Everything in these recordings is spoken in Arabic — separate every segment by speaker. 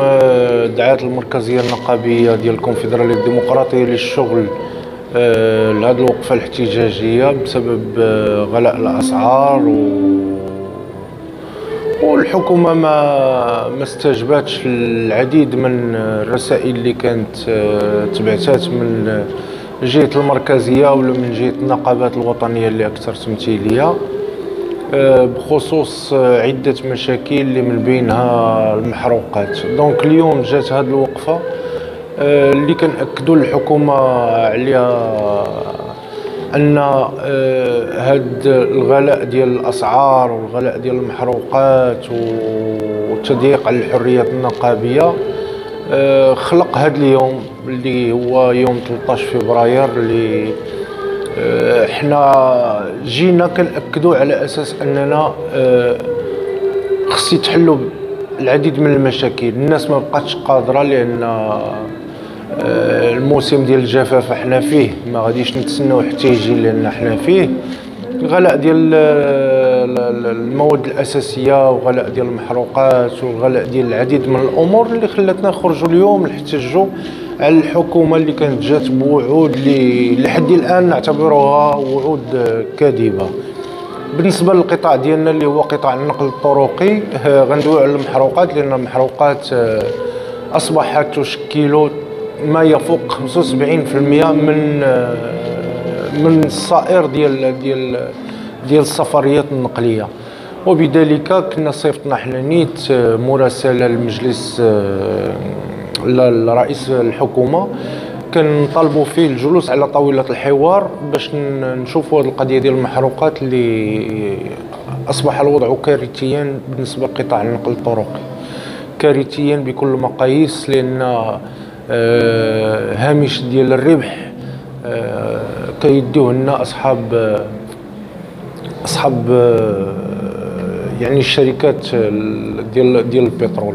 Speaker 1: آه، دعات المركزية النقابية ديال الكونفدرالية الديمقراطية للشغل آه، لهذه الوقفة الاحتجاجية بسبب آه، غلاء الأسعار و والحكومة ما ما استجابتش العديد من الرسائل اللي كانت تبعثات من جهة المركزية ولا من جهة النقابات الوطنية اللي أكثر تمثيلية. بخصوص عدة مشاكل اللي من بينها المحروقات. دونك اليوم جات هذه الوقفة آه، اللي كنأكدوا للحكومة عليها أن هاد الغلاء ديال الأسعار والغلاء ديال المحروقات والتضييق على الحريات النقابية آه، خلق هذا اليوم اللي هو يوم 13 فبراير اللي آه، حنا جينا كنأكدوا على أساس أننا آه، خص يتحلوا العديد من المشاكل. الناس ما بقاتش قادرة لأن آه، الموسم ديال الجفاف حنا فيه. ما غاديش نتسناو حتى يجي لأن حنا فيه. الغلاء ديال المواد الأساسية وغلاء ديال المحروقات وغلاء ديال العديد من الأمور اللي خلاتنا نخرجوا اليوم نحتجوا على الحكومة اللي كانت جات بوعود اللي لحد الآن نعتبرها وعود كاذبة. بالنسبة للقطاع ديالنا اللي هو قطاع النقل الطرقي غندويو على المحروقات لأن المحروقات آه، أصبحت تشكل ما يفوق 75% من آه، من الصائر ديال ديال ديال السفريات النقلية. وبذلك كنا صيفطنا حنا نيت آه، مراسله للمجلس لرئيس الحكومة كنطالبوا فيه الجلوس على طاولة الحوار باش نشوفوا هذه القضية ديال المحروقات اللي أصبح الوضع كارثيا بالنسبة لقطاع النقل الطرقي. كارثيا بكل المقاييس لأن آه، هامش ديال الربح آه، كيديوه لنا أصحاب أصحاب آه، يعني الشركات ديال ديال البترول.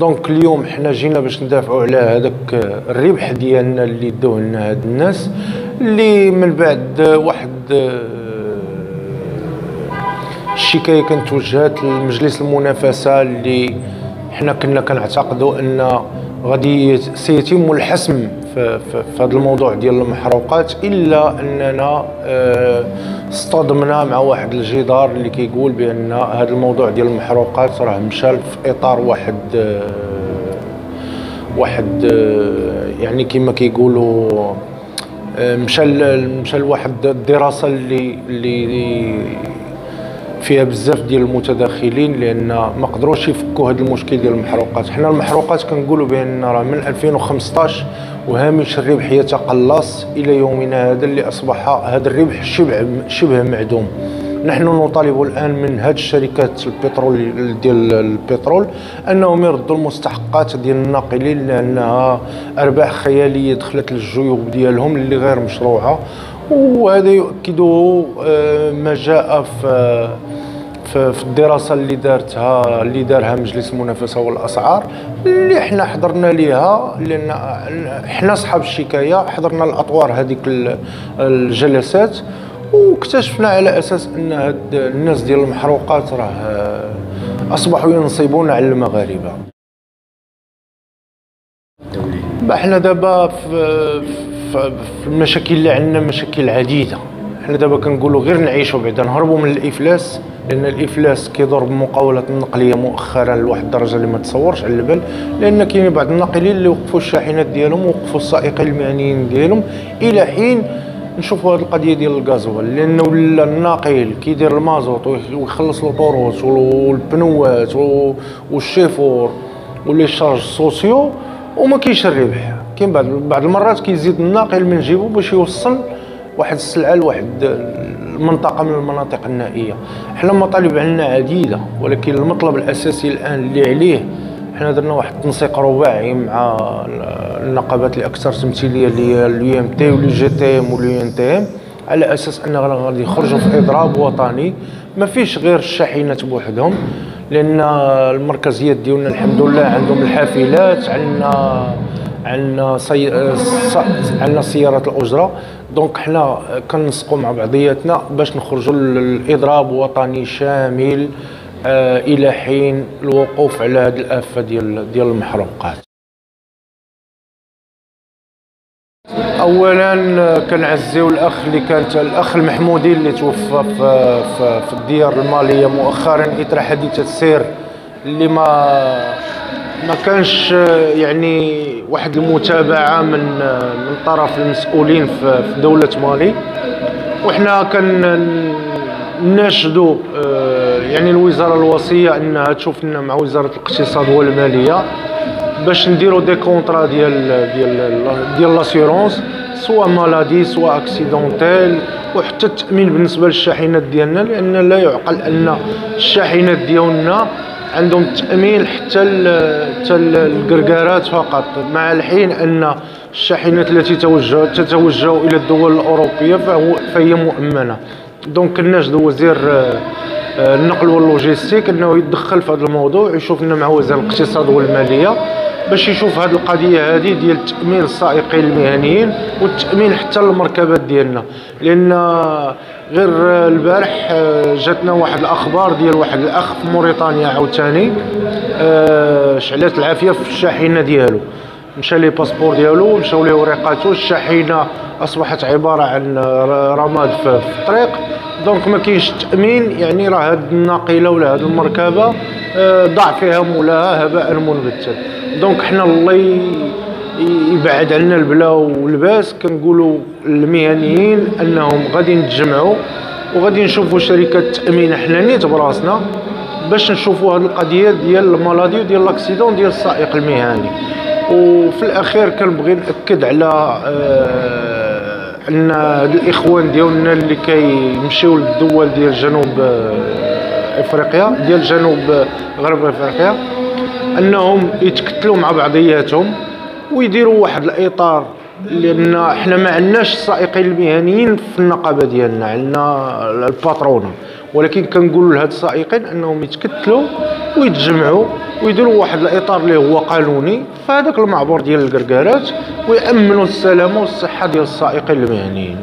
Speaker 1: دونك اليوم حنا جينا باش ندافعوا على هذاك الربح ديالنا اللي داوه لنا هاد الناس اللي من بعد واحد الشكاية كانت توجهات لمجلس المنافسة اللي حنا كنا كنعتقدوا أن غادي سيتم الحسم في, في, في هذا الموضوع ديال المحروقات إلا أننا آه، اصطدمنا مع واحد الجدار اللي كيقول بأن هذا الموضوع ديال المحروقات راه مشى في إطار واحد آه، واحد آه، يعني كما كيقولوا مشى مشى لواحد الدراسة اللي اللي فيها بزاف ديال المتداخلين لأن ما قدروش يفكوا هذا المشكل ديال المحروقات. حنا المحروقات كنقولوا بأن راه من 2015 وهامش الربح يتقلص إلى يومنا هذا اللي أصبح هذا الربح شبه شبه معدوم. نحن نطالب الآن من هذه الشركات البترول ديال البترول أنهم يردوا المستحقات ديال الناقلين لأنها أرباح خيالية دخلت للجيوب ديالهم اللي غير مشروعة. وهذا يؤكد آه، ما جاء في في الدراسة اللي دارتها اللي دارها مجلس المنافسة والأسعار اللي حنا حضرنا ليها لأن حنا أصحاب الشكاية حضرنا الأطوار هذيك الجلسات واكتشفنا على أساس أن هاد الناس ديال المحروقات راه أصبحوا ينصبون على المغاربة. حنا دابا في في المشاكل اللي عندنا مشاكل عديدة. حنا دابا كنقولوا غير نعيشوا بعدا نهربوا من الإفلاس لأن الإفلاس كيضر بالمقاولات النقلية مؤخرا لواحد الدرجة اللي ما تصورش على البال لأن كاين بعض الناقلين اللي وقفوا الشاحنات ديالهم وقفوا السائقين المهنيين ديالهم إلى حين نشوفوا هذه القضية ديال ال gasoil. لأن ولا الناقل كيدير المازوت ويخلص الطريط والبنوات وال chauffeur و les charges sociales وما كاينش الربح كاين بعض بعض المرات كيزيد الناقل من جيبو باش يوصل واحد السلعة لواحد المنطقة من المناطق النائية. حنا مطالب عندنا عديده ولكن المطلب الأساسي الآن اللي عليه حنا درنا واحد التنسيق رباعي مع النقابات الاكثر تمثيلية اللي هي اليو ام تي واليو جي تي ام واليو ان تي ام على أساس أن غادي يخرجوا في إضراب وطني. ما فيش غير الشاحنات بوحدهم لأن المركزيات ديالنا الحمد لله عندهم الحافلات عندنا عندنا سي... عندنا سيارات الأجرة. donc حنا كنسقوا مع بعضياتنا باش نخرجوا للإضراب وطني شامل آه، إلى حين الوقوف على هذه الآفة ديال ديال المحروقات. اولا كنعزيو الأخ اللي كانت الأخ المحمودي اللي توفى في, في, في الديار المالية مؤخرا. اثر حادثه السير اللي ما ما كانش يعني واحد المتابعة من من طرف المسؤولين في, دولة مالي. وحنا كنناشدوا آه، يعني الوزارة الوصية إنها تشوف لنا مع وزارة الاقتصاد والمالية باش نديرو des contrats ديال ديال ديال l'assurance soit maladie soit accidentelle وحتى التأمين بالنسبة للشاحنات ديالنا لأن لا يعقل أن الشاحنات ديالنا عندهم التامين حتى حتى الكركرات فقط مع الحين أن الشاحنات التي توجه تتوجه إلى الدول الأوروبية فهو فهي مؤمنة. donc كناشدو وزير النقل واللوجيستيك إنه يتدخل في هذا الموضوع يشوف لنا مع وزير الاقتصاد والمالية باش يشوف هذه القضية هذه ديال تأمين السائقين المهنيين والتامين حتى للمركبات ديالنا. لأن غير البارح آه، جاتنا واحد الأخبار ديال واحد الأخ في موريتانيا عاوتاني آه، شعلات العافية في الشاحنة ديالو. مشى لي passeport ديالو مشاو ليه وريقاتو الشاحنة أصبحت عبارة عن رماد في الطريق. donc ما كاينش تأمين يعني راه هاد الناقلة ولا هاد المركبة آه، ضاع فيها مولاها هباء منبثا donc حنا الله يبعد عنا البلا والباس. كنقولوا المهنيين أنهم غادي نتجمعوا وغادي نشوفوا شركات التامين حنا نيت براسنا باش نشوفوا هذه القضية ديال ال maladie وديال l'accident ديال السائق المهني. وفي الأخير كنبغي نأكد على آه ان الإخوان ديالنا اللي كيمشيو للدول ديال جنوب آه إفريقيا ديال جنوب آه، غرب إفريقيا أنهم يتكتلوا مع بعضياتهم ويديروا واحد الإطار لأن إحنا ما عندناش السائقين المهنيين في النقابة ديالنا عندنا الباترونة. ولكن كنقولوا لهاد السائقين أنهم يتكتلوا ويتجمعوا ويديروا واحد الإطار اللي هو قانوني في هذاك المعبر ديال الكركارات ويأمنوا السلامة والصحة ديال السائقين المهنيين.